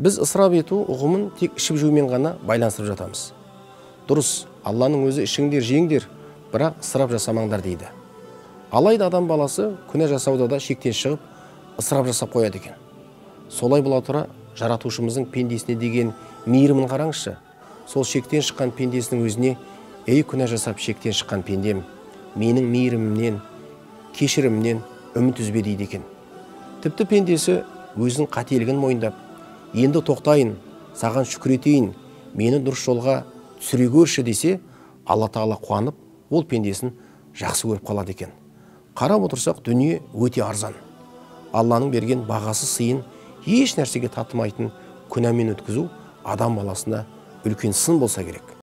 біз ысырап ету ұғымын тек ішіп жеумен ғана байланыстырып жатамыз дұрыс алланың өзі ішіңдер жеңдер бірақ ысырап жасамаңдар дейді алайда адам баласы күнә жасауда да шектен шығып ысырап жасап қояды екен солай бола тұра жаратушымыздың пендесіне деген мейірімін қараңызшы сол шектен шыққан пендесінің өзіне ей күнә жасап шектен шыққан пендем менің мейірімімнен кешірімімнен үміт үзбе дейді екен тіпті пендесі өзінің қателігін мойындап енді тоқтайын саған шүкір етейін мені дұрыс жолға түсіре көрші десе алла тағала қуанып ол пендесін жақсы көріп қалады екен. Қарап отырсақ дүние өте арзан. Алланың берген бағасы сыйын еш нәрсеге татымайтын күнәмен өткізу адам баласына үлкен сын болса керек.